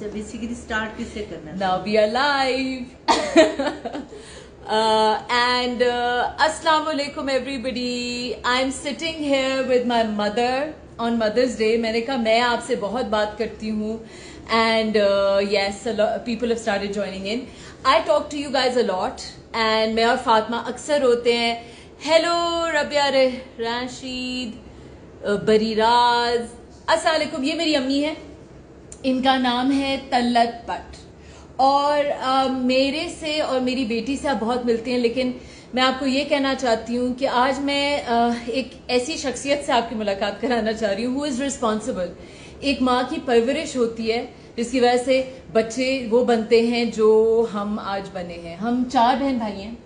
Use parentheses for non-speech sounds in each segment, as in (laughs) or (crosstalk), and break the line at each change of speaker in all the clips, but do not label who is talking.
अच्छा basically start किससे करना
now we are live and अस्सलाम वालेकुम everybody I am sitting here with my mother on mother's day मैंने कहा, मैं आपसे बहुत बात करती हूँ। And yes people have started joining in I talk to you guys a lot and मैं और फातिमा अक्सर होते हैं। हेलो रबिया रे राशिद uh, बरीराज अस्सलाम वालेकुम, ये मेरी अम्मी है। इनका नाम है तल्लत पट और अ, मेरे से और मेरी बेटी से आप बहुत मिलते हैं लेकिन मैं आपको ये कहना चाहती हूँ कि आज मैं अ, एक ऐसी शख्सियत से आपकी मुलाकात कराना चाह रही हूँ हु इज़ रिस्पॉन्सिबल एक माँ की परवरिश होती है जिसकी वजह से बच्चे वो बनते हैं जो हम आज बने हैं। हम चार बहन भाई हैं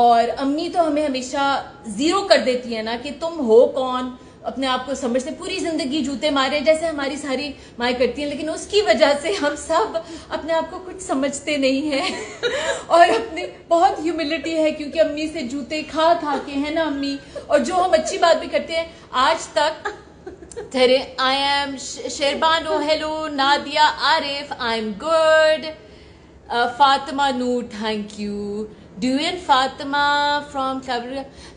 और अम्मी तो हमें हमेशा ज़ीरो कर देती है ना कि तुम हो कौन अपने आप को समझते पूरी ज़िंदगी जूते मारे जैसे हमारी सारी माएँ करती हैं लेकिन उसकी वजह से हम सब अपने आप को कुछ समझते नहीं हैं (laughs) और अपने बहुत ह्यूमिलिटी है क्योंकि अम्मी से जूते खा खा के है ना अम्मी और जो हम अच्छी बात भी करते हैं आज तक तेरे I am Sherbano hello Nadia Arif I am good Uh, Fatima thank you do an Fatima from.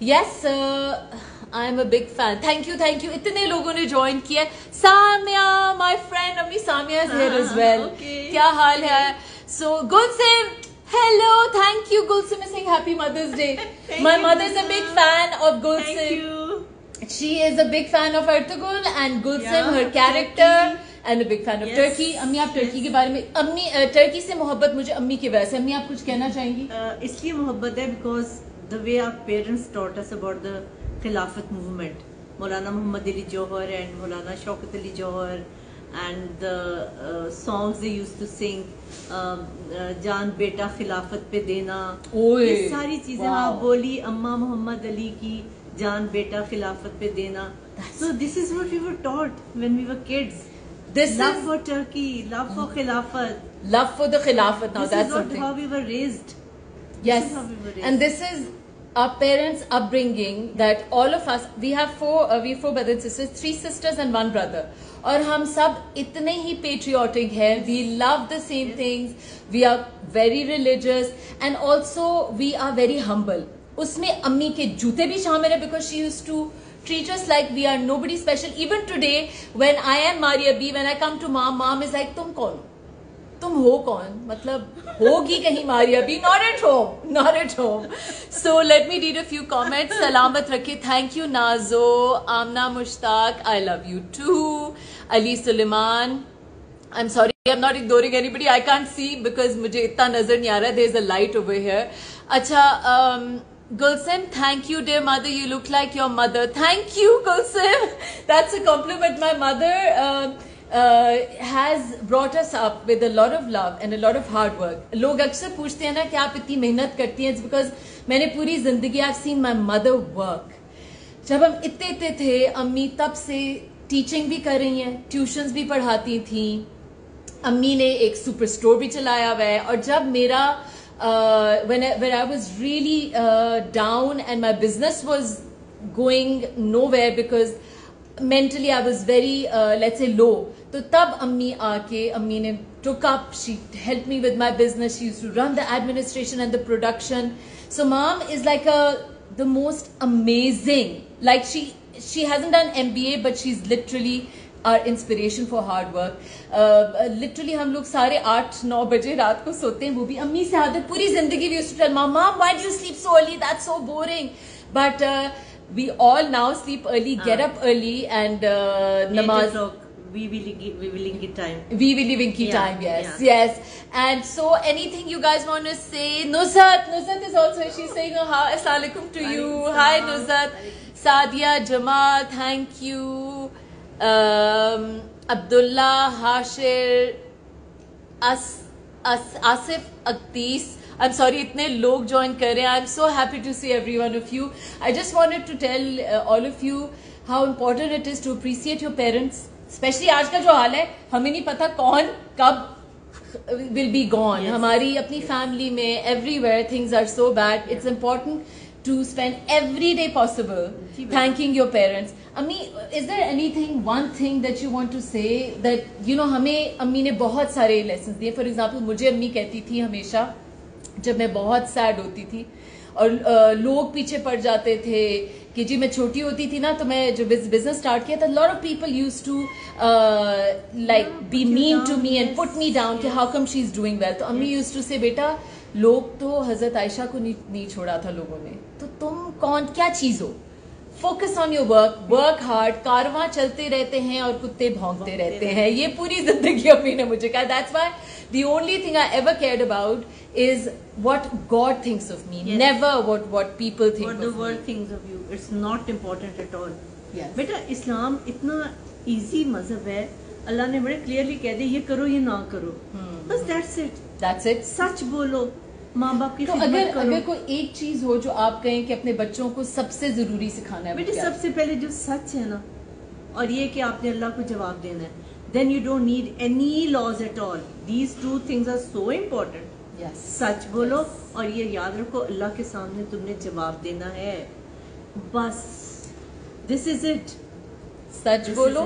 Yes, sir. I am a big fan. Thank you, thank you. इतने लोगों ने ज्वाइन किया सामिया my friend अम्मी Samia is here as well.
Okay.
क्या हाल है? So Gulsim, hello, thank you Gulsim is saying happy Mother's Day.
Thank
My
you,
mother is a big
Gulsum.
fan of
Thank
Gulsim.
you.
She is a big fan of Ertugrul and Gulsim,
Yeah,
her character,
Turkey.
and a big fan of
Yes,
Turkey. अम्मी आप Turkey के बारे में अम्मी अ, Turkey से मोहब्बत मुझे अम्मी की वजह से अम्मी आप कुछ कहना चाहेंगी
Uh, इसलिए मोहब्बत है because the way our parents taught us about the Khilafat movement Maulana Mohammad Ali Jauhar and Maulana Shaukat Ali Jauhar and the songs they use to sing जान बेटा खिलाफत पे देना। ये सारी चीज़ें हाँ बोली अम्मा मोहम्मद अली की जान बेटा खिलाफत पे देना। So this is what we were taught when we were kids
this
love for Turkey love for Khilafat
love for the Khilafat now that's
what we were raised
yes and this is our parents' upbringing. That all of us, we have four, uh, we four brothers and sisters, three sisters and one brother. और हम सब इतने ही patriotic हैं. We love the same things. We are very religious and also we are very humble. उसमें अम्मी के जूते भी शामिल है because she used to treat us like we are nobody special. Even today, when I am Maria B, when I come to mom, mom is like, तुम कौन हो? तुम हो कौन? मतलब होगी कहीं मारिया भी not at home not at home so let me read a few comments सलामत रखे. Thank you Najo Amna Mushtaq I love you too Ali Suleman I am sorry I am not ignoring anybody I can't see because मुझे इतना नज़र नहीं आ रहा. There is a light over here अच्छा um, Gulsim, thank you, dear mother. You look like your mother. Thank you, Gulsim. (laughs) That's a compliment. My mother. Uh, has brought us up with a lot of love and a lot of hard work. लोग अक्सर पूछते हैं ना कि आप इतनी मेहनत करती हैं बिकॉज़ मैंने पूरी ज़िंदगी I seen my mother work जब हम इतने इतने थे अम्मी तब से टीचिंग भी कर रही हैं ट्यूशंस भी पढ़ाती थी अम्मी ने एक सुपर स्टोर भी चलाया हुआ है और जब मेरा when I was really uh, down and my business was going nowhere because mentally I was very uh, let's say low तो तब अम्मी आके अम्मी ने took up she helped me with my business she used to run the administration and the production so mom is like a the most amazing like she she hasn't done MBA but she's literally our inspiration for hard work literally हम लोग सारे आठ नौ बजे रात को सोते हैं वो भी अम्मी से आदत पूरी ज़िंदगी to tell mum why do sleep so early that's so boring but we all now sleep early get
Ah.
up early and uh, namaz
we will we will give time.
We will in
Yeah,
time yes
yeah.
yes. And so anything you guys want to say? Nusrat nusrat is also she's saying oh, hi assalamualaikum to you. Hi nusrat sadia jamal thank you. Um, abdullah hashir as, Asif अक्तीस I am sorry इतने लोग join कर रहे हैं। I am so happy to see every one of you I just wanted to tell all of you how important it is to appreciate your parents specially आज का जो हाल है हमें नहीं पता कौन कब विल बी
गॉन
हमारी अपनी फैमिली में everywhere things are so bad it's important to spend every day possible
जी, बिल्कुल।
thanking your parents. Ammi, is there anything, one thing that you want to say that, you know, हमें अम्मी ने बहुत सारे lessons दिए. For example, मुझे अम्मी कहती थी हमेशा जब मैं बहुत सैड होती थी और लोग पीछे पड़ जाते थे कि जी मैं छोटी होती थी ना तो मैं जो बिज़नेस स्टार्ट किया था lot of people
use to
like be
mean
to me
and
put me down कि how come she is doing well तो अम्मी यूज़ टू से बेटा लोग तो हज़रत आयशा को नहीं, नहीं छोड़ा था लोगों ने। तो तुम कौन क्या चीज़ हो? Focus on your work work hard कारवा चलते रहते हैं और कुत्ते
भोंगते
रहते हैं ये पूरी ज़िंदगी अम्मी ने मुझे कहा that's why the only thing I ever care about is what God thinks of me never what what people think of
you it's not important at all बेटा इस्लाम इतना ईजी मज़हब है अल्लाह ने बड़े क्लियरली कह दिया ये करो ये ना करो बस दैट्स इट
दैट्स इट
सच बोलो माँ बाप की
तो अगर
करो।
अगर कोई एक चीज़ हो जो आप कहें कि अपने बच्चों को सबसे ज़रूरी सिखाना है
बेटे सबसे पहले जो सच है ना और ये कि आपने अल्लाह को जवाब देना है then you don't need any laws at all these two things are so
important.
सच बोलो yes. और ये याद रखो अल्लाह के सामने तुमने जवाब देना है। बस। दिस इज़ इट
सच
This
बोलो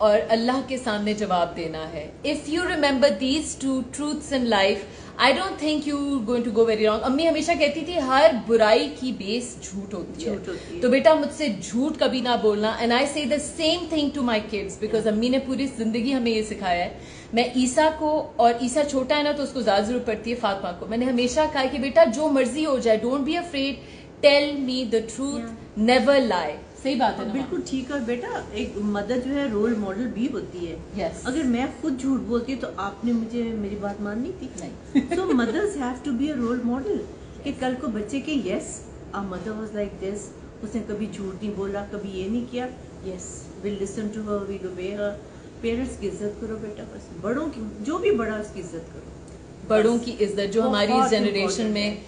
और अल्लाह के सामने जवाब देना है। If you remember these two truths in life I don't think you going to go very wrong अम्मी हमेशा कहती थी हर बुराई की बेस झूठ होती
होती है।
तो बेटा मुझसे झूठ कभी ना बोलना। And I say the same thing to my kids because अम्मी ने पूरी ज़िंदगी हमें ये सिखाया है। मैं ईसा को और ईसा छोटा है ना तो उसको ज़्यादा ज़रूरत पड़ती है फातिमा को। मैंने हमेशा कहा कि बेटा जो मर्ज़ी हो जाए don't be afraid tell me the truth never lie सही बात है
बिल्कुल ठीक है। बेटा एक मदर जो है रोल मॉडल भी होती है।
Yes.
अगर मैं खुद झूठ बोलती तो आपने मुझे मेरी बात माननी थी?
नहीं। (laughs)
So mothers have to be a role model कि कल को बच्चे के yes a mother was like this उसने कभी झूठ नहीं बोला कभी ये नहीं किया। Yes will listen to her will obey her parents की इज़्ज़त करो बेटा बस। बड़ों की जो भी बड़ा उसकी इज़्ज़त करो।
बड़ों की इज़्ज़त जो हमारी जनरेशन में।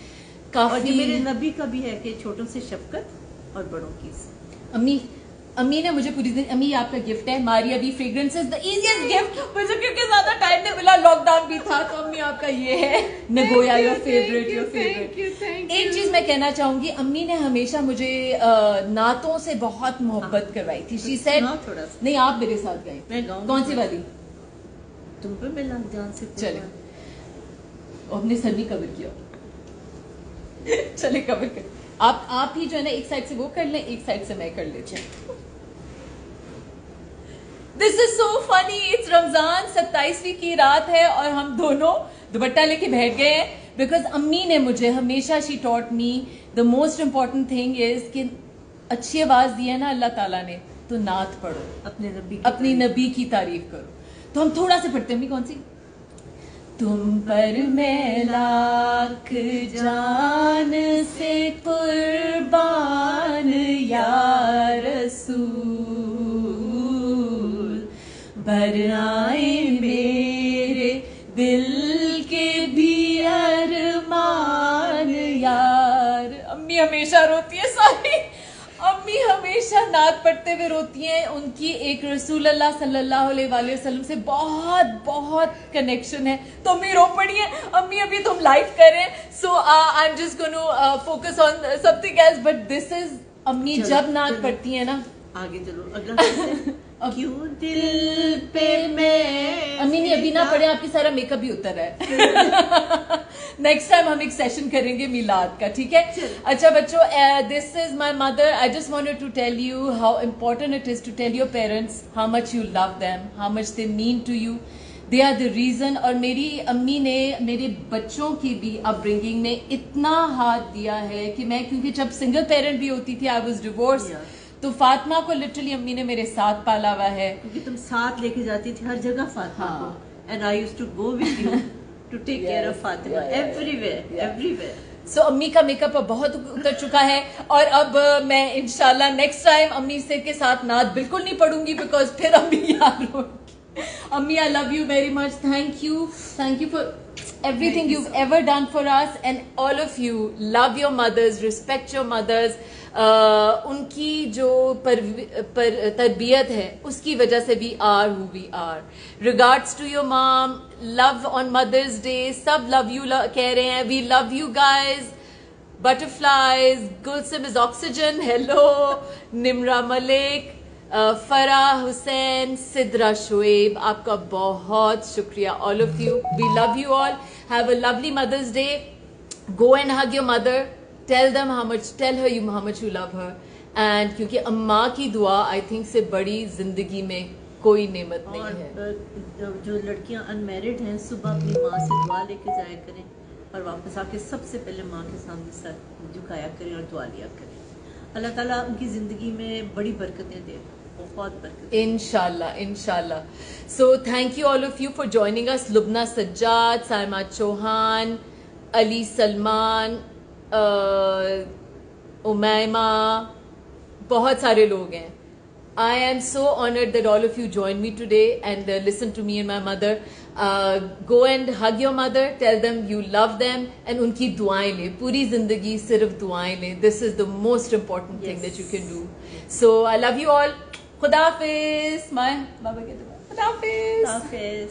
काफ़ी
मेरे नबी का भी है कि छोटों से शफकत और बड़ों की इज़्ज़त।
अम्मी अम्मी ने मुझे पूरी दिन अम्मी आपका गिफ्ट है मारी अभी फ्रेग्रेंसेस द इजीएस्ट गिफ्ट मुझे क्योंकि ज़्यादा टाइम नहीं मिला लॉकडाउन भी था तो अम्मी आपका ये है। नगोया योर फेवरेट योर फेवरेट एक चीज़ मैं कहना चाहूँगी अम्मी ने हमेशा मुझे नातों से बहुत मोहब्बत करवाई थी। शी सेड
थोड़ा
नहीं आप मेरे साथ गए। कौन सी वाली?
तुम पे मैं जान से
चले। और हमने सर भी कवर किया। (laughs) चले कवर कर। आप आप ही जो है ना एक साइड से वो कर लें एक साइड से मैं कर लेती हूँ। This is so funny it's Ramzan सत्ताईसवीं की रात है और हम दोनों दुपट्टा लेके बैठ गए हैं बिकॉज़ अम्मी ने मुझे हमेशा she taught me the most important thing is कि अच्छी आवाज़ दी है ना अल्लाह ताला ने तो नात पढ़ो
अपने नबी
अपनी नबी की तारीफ़ करो। तो हम थोड़ा से पढ़ते हैं। अम्मी कौन सी? तुम पर मैं लाख जान से कुर्बान बर आए मेरे दिल के भी अरमान यार। अम्मी हमेशा रोती है सारी अम्मी हमेशा नात पढ़ते हुए रोती हैं। उनकी एक रसूल अल्लाह सल्लल्लाहु अलैहि वसल्लम से बहुत बहुत कनेक्शन है। तो अम्मी रो पड़ी है। अम्मी अभी तुम लाइव करें। So I am just to focus on something else but this is अम्मी जब नात पढ़ती है ना।
आगे चलो। अगला। (laughs) क्यों दिल पे मैं
अम्मी ने अभी ना पढ़े आपकी सारा मेकअप भी उतर है। (laughs) नेक्स्ट टाइम हम एक सेशन करेंगे मिलाद का ठीक है? अच्छा बच्चों this is my mother I just wanted to tell you how important it is to tell your parents how much you love them how much they mean to you they are the reason और मेरी अम्मी ने मेरे बच्चों की भी upbringing में इतना हाथ दिया है कि मैं क्योंकि जब सिंगल पेरेंट भी होती थी आई वॉज़ डिवोर्स
Yeah.
तो फातिमा को लिटरली अम्मी ने मेरे साथ पाला हुआ है।
क्योंकि तुम साथ लेके जाती थी हर जगह फातिमा
हाँ।
को and I used to go with you
to
take
care of
Fatima
everywhere
everywhere
so अम्मी का मेकअप अब बहुत उतर चुका है और अब मैं इंशाल्लाह नेक्स्ट टाइम अम्मी से के साथ नात बिल्कुल नहीं पढ़ूँगी बिकॉज़ फिर अम्मी होगी। अम्मी I love you very much thank you thank you for everything
Thank you
you've ever done for us and all of you. Love respect your uh, उनकी जो पर, पर तरबियत है उसकी वजह से we are who we are regards to your mom love on mother's day सब लव यू कह रहे हैं we love you guys butterflies Gulsum is oxygen hello Nimra Malik Farah Hussain Sidra Shoaib आपका बहुत शुक्रिया all of you we love you all have a lovely mother's day go and hug your mother tell them how much tell her you how much you love her and क्योंकि अम्मा की दुआ I think से बड़ी ज़िंदगी में कोई नेमत नहीं है।
जो लड़कियाँ अनमेरिड हैं सुबह अपनी माँ से दुआ लेके जाया करें और वापस आके सबसे पहले माँ के सामने सर झुकाया करें और दुआ लिया करें। अल्लाह ताला उनकी ज़िंदगी में बड़ी बरकतें दे
इनशाला इनशाला so thank you all of you for joining us Lubna Sajjad Saima Chauhan Ali Salman Umaima बहुत सारे लोग हैं। I am so honoured that all of you join me today and listen to me and my mother go and hug your mother tell them you love them and उनकी दुआएँ लें। पूरी ज़िंदगी सिर्फ़ दुआएँ लें। This is the most important thing that you can do so I love you all खुदाफिज माए खुदाफिज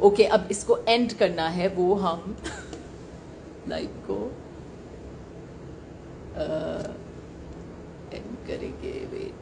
ओके अब इसको एंड करना है वो हम। (laughs) लाइक को। एंड uh, करेंगे वेट